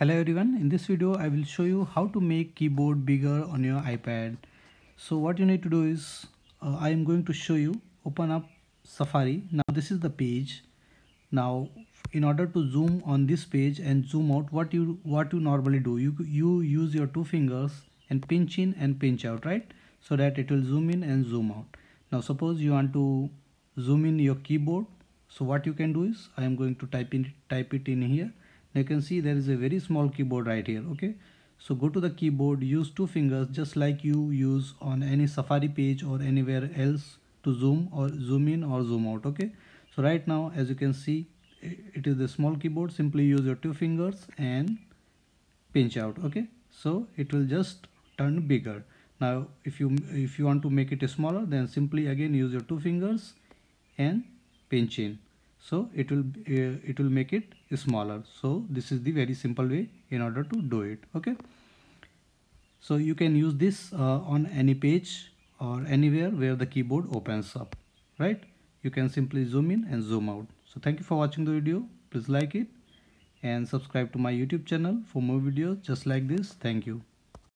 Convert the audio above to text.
Hello everyone, in this video I will show you how to make keyboard bigger on your iPad. So what you need to do is, uh, I am going to show you, open up Safari. Now this is the page. Now in order to zoom on this page and zoom out, what you what you normally do, you, you use your two fingers and pinch in and pinch out, right? So that it will zoom in and zoom out. Now suppose you want to zoom in your keyboard. So what you can do is, I am going to type in type it in here you can see there is a very small keyboard right here okay? So go to the keyboard use two fingers just like you use on any safari page or anywhere else to zoom or zoom in or zoom out okay? So right now as you can see it is the small keyboard. Simply use your two fingers and pinch out okay? So it will just turn bigger. Now if you if you want to make it smaller then simply again use your two fingers and pinch in so it will uh, it will make it smaller. So this is the very simple way in order to do it okay? So you can use this uh, on any page or anywhere where the keyboard opens up right? You can simply zoom in and zoom out. So thank you for watching the video. Please like it and subscribe to my youtube channel for more videos just like this. Thank you